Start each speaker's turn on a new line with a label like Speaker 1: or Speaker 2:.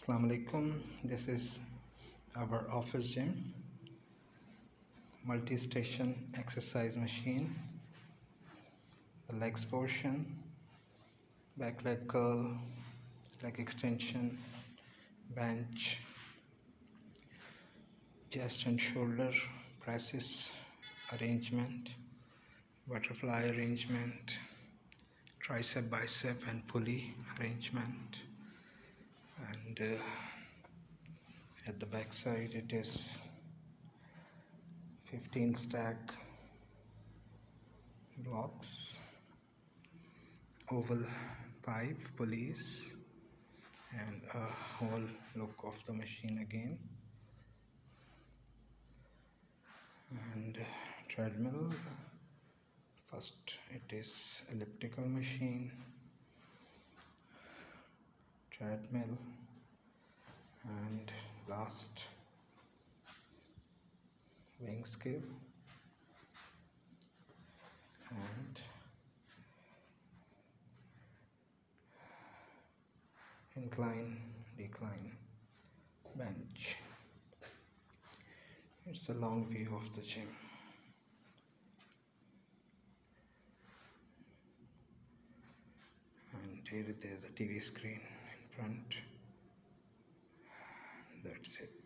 Speaker 1: Assalamu alaikum. This is our office gym, multi station exercise machine, the legs portion, back leg curl, leg extension, bench, chest and shoulder. Presses arrangement, butterfly arrangement, tricep, bicep, and pulley arrangement and uh, at the back side it is 15 stack blocks oval pipe pulleys and a whole look of the machine again. And uh, treadmill first it is elliptical machine treadmill and last wing scale and incline decline bench. It's a long view of the gym. And here there's a TV screen in front it